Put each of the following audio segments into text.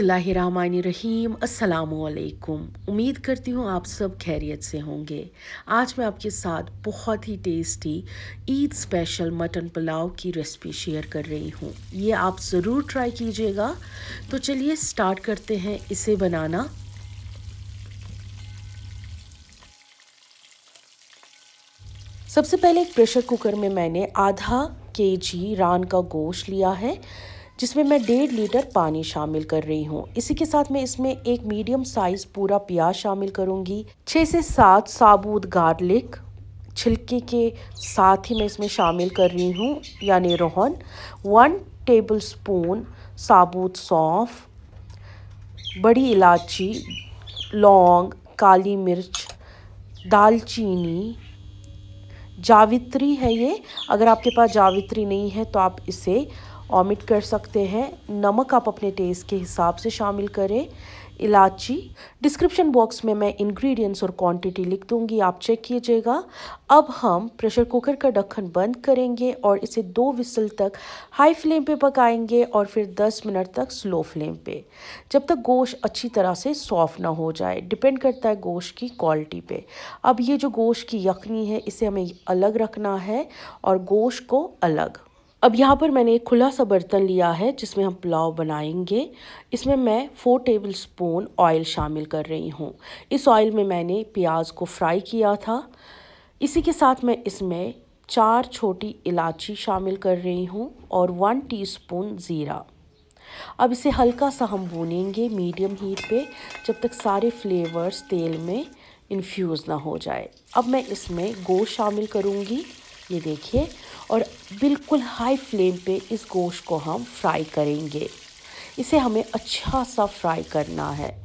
रहीम असलकुम उम्मीद करती हूँ आप सब खैरियत से होंगे। आज मैं आपके साथ बहुत ही tasty Eid special mutton pulao की रेसिपी शेयर कर रही हूँ। ये आप ज़रूर ट्राई कीजिएगा। तो चलिए स्टार्ट करते हैं इसे बनाना। सबसे पहले एक प्रेशर कुकर में मैंने आधा के जी रान का गोश्त लिया है। जिसमें मैं डेढ़ लीटर पानी शामिल कर रही हूँ। इसी के साथ मैं इसमें एक मीडियम साइज़ पूरा प्याज शामिल करूँगी। छः से सात साबुत गार्लिक छिलके के साथ ही मैं इसमें शामिल कर रही हूँ, यानी रोहन। वन टेबल स्पून साबुत सौंफ, बड़ी इलायची, लौंग, काली मिर्च, दालचीनी। जावित्री है ये। अगर आपके पास जावित्री नहीं है तो आप इसे ऑमिट कर सकते हैं नमक आप अपने टेस्ट के हिसाब से शामिल करें इलायची डिस्क्रिप्शन बॉक्स में मैं इंग्रेडिएंट्स और क्वांटिटी लिख दूँगी आप चेक कीजिएगा अब हम प्रेशर कुकर का ढक्कन बंद करेंगे और इसे दो विसल तक हाई फ्लेम पे पकाएँगे और फिर 10 मिनट तक स्लो फ्लेम पे जब तक गोश्त अच्छी तरह से सॉफ्ट ना हो जाए डिपेंड करता है गोश्त की क्वालिटी पे अब ये जो गोश्त की यखनी है इसे हमें अलग रखना है और गोश्त को अलग अब यहाँ पर मैंने एक खुला सा बर्तन लिया है, जिसमें हम पुलाव बनाएँगे। इसमें मैं फोर टेबल स्पून ऑयल शामिल कर रही हूँ। इस ऑयल में मैंने प्याज को फ्राई किया था। इसी के साथ मैं इसमें चार छोटी इलायची शामिल कर रही हूँ और वन टीस्पून ज़ीरा। अब इसे हल्का सा हम भूनेंगे मीडियम हीट पे, जब तक सारे फ्लेवर्स तेल में इन्फ्यूज़ ना हो जाए। अब मैं इसमें गोश्त शामिल करूँगी। ये देखिए, और बिल्कुल हाई फ्लेम पे इस गोश्त को हम फ्राई करेंगे। इसे हमें अच्छा सा फ्राई करना है।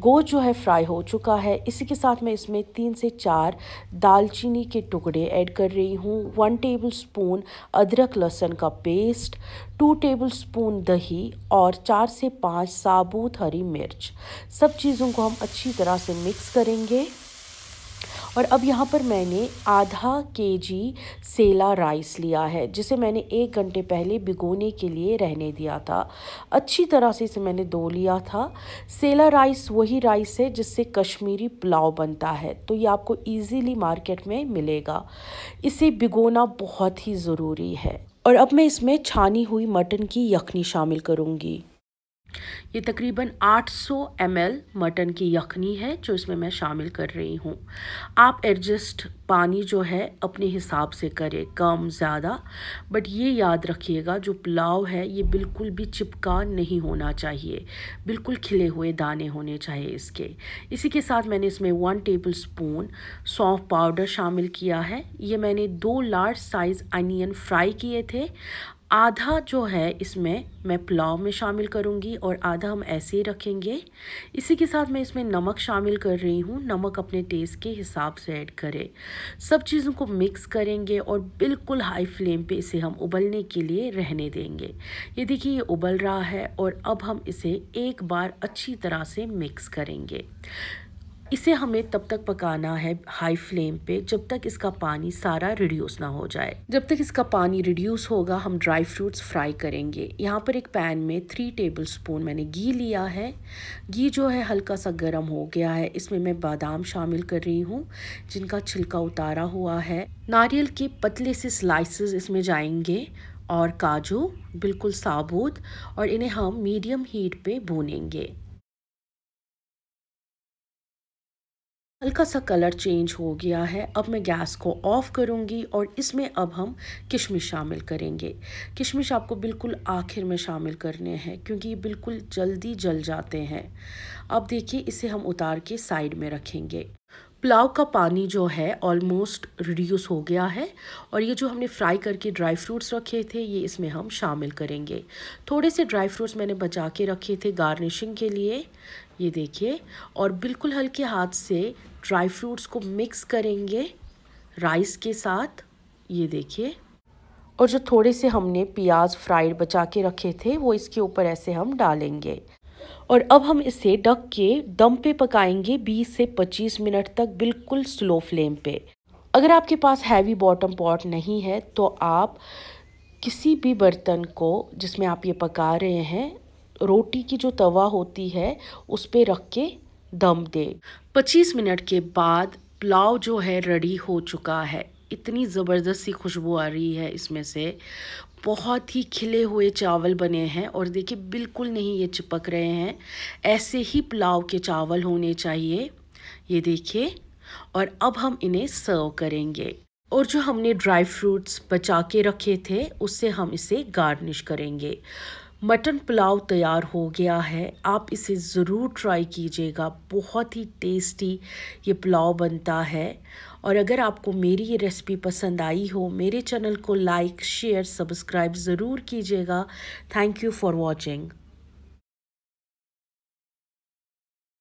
गोश्त जो है फ्राई हो चुका है। इसी के साथ मैं इसमें तीन से चार दालचीनी के टुकड़े ऐड कर रही हूँ। वन टेबल स्पून अदरक लहसुन का पेस्ट टू टेबल स्पून दही और चार से पाँच साबुत हरी मिर्च। सब चीज़ों को हम अच्छी तरह से मिक्स करेंगे। और अब यहाँ पर मैंने आधा के जी सेला राइस लिया है, जिसे मैंने एक घंटे पहले भिगोने के लिए रहने दिया था। अच्छी तरह से इसे मैंने धो लिया था। सेला राइस वही राइस है जिससे कश्मीरी पुलाव बनता है तो ये आपको इजीली मार्केट में मिलेगा। इसे भिगोना बहुत ही ज़रूरी है। और अब मैं इसमें छानी हुई मटन की यखनी शामिल करूँगी। ये तकरीबन 800 सौ मटन की यखनी है, जो इसमें मैं शामिल कर रही हूँ। आप एडजस्ट पानी जो है, अपने हिसाब से करें, कम, ज़्यादा। बट ये याद रखिएगा, जो पुलाव है, ये बिल्कुल भी चिपका नहीं होना चाहिए। बिल्कुल खिले हुए दाने होने चाहिए इसके। इसी के साथ मैंने इसमें वन टेबल स्पून सौंफ पाउडर शामिल किया है। ये मैंने दो लार्ज साइज़ अनियन फ्राई किए थे। आधा जो है इसमें मैं पुलाव में शामिल करूँगी और आधा हम ऐसे ही रखेंगे। इसी के साथ मैं इसमें नमक शामिल कर रही हूँ। नमक अपने टेस्ट के हिसाब से ऐड करें। सब चीज़ों को मिक्स करेंगे और बिल्कुल हाई फ्लेम पे इसे हम उबलने के लिए रहने देंगे। ये देखिए, ये उबल रहा है और अब हम इसे एक बार अच्छी तरह से मिक्स करेंगे। इसे हमें तब तक पकाना है हाई फ्लेम पे जब तक इसका पानी सारा रिड्यूस ना हो जाए। जब तक इसका पानी रिड्यूस होगा, हम ड्राई फ्रूट्स फ्राई करेंगे। यहाँ पर एक पैन में थ्री टेबल स्पून मैंने घी लिया है। घी जो है हल्का सा गर्म हो गया है। इसमें मैं बादाम शामिल कर रही हूँ, जिनका छिलका उतारा हुआ है। नारियल के पतले से स्लाइसेस इसमें जाएँगे और काजू, बिल्कुल साबुत, और इन्हें हम मीडियम हीट पे भूनेंगे। हल्का सा कलर चेंज हो गया है। अब मैं गैस को ऑफ़ करूँगी और इसमें अब हम किशमिश शामिल करेंगे। किशमिश आपको बिल्कुल आखिर में शामिल करने हैं क्योंकि ये बिल्कुल जल्दी जल जाते हैं। अब देखिए, इसे हम उतार के साइड में रखेंगे। पुलाव का पानी जो है ऑलमोस्ट रिड्यूस हो गया है और ये जो हमने फ्राई करके ड्राई फ्रूट्स रखे थे, ये इसमें हम शामिल करेंगे। थोड़े से ड्राई फ्रूट्स मैंने बचा के रखे थे गार्निशिंग के लिए। ये देखिए, और बिल्कुल हल्के हाथ से ड्राई फ्रूट्स को मिक्स करेंगे राइस के साथ, ये देखिए। और जो थोड़े से हमने प्याज फ्राइड बचा के रखे थे, वो इसके ऊपर ऐसे हम डालेंगे। और अब हम इसे ढक के दम पे पकाएँगे 20 से 25 मिनट तक बिल्कुल स्लो फ्लेम पे। अगर आपके पास हैवी बॉटम पॉट नहीं है तो आप किसी भी बर्तन को, जिसमें आप ये पका रहे हैं, रोटी की जो तवा होती है, उस पर रख के दम दे। 25 मिनट के बाद पुलाव जो है रेडी हो चुका है। इतनी ज़बरदस्त सी खुशबू आ रही है इसमें से। बहुत ही खिले हुए चावल बने हैं और देखिए बिल्कुल नहीं ये चिपक रहे हैं। ऐसे ही पुलाव के चावल होने चाहिए। ये देखिए। और अब हम इन्हें सर्व करेंगे। और जो हमने ड्राई फ्रूट्स बचा के रखे थे, उससे हम इसे गार्निश करेंगे। मटन पुलाव तैयार हो गया है। आप इसे ज़रूर ट्राई कीजिएगा। बहुत ही टेस्टी ये पुलाव बनता है। और अगर आपको मेरी ये रेसिपी पसंद आई हो, मेरे चैनल को लाइक शेयर सब्सक्राइब ज़रूर कीजिएगा। Thank you for watching